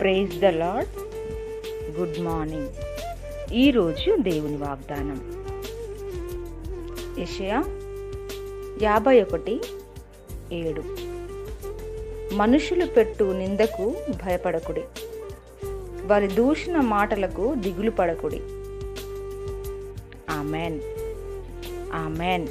Praise the Lord good morning. ఈరోజు దేవుని వాగ్దానం. యషయా యాభై ఒకటి ఏడు. మనుషులు పెట్టు నిందకు భయపడకుడి. వారి దూషణ మాటలకు దిగులు పడకుడి. ఆమెన్. ఆమెన్.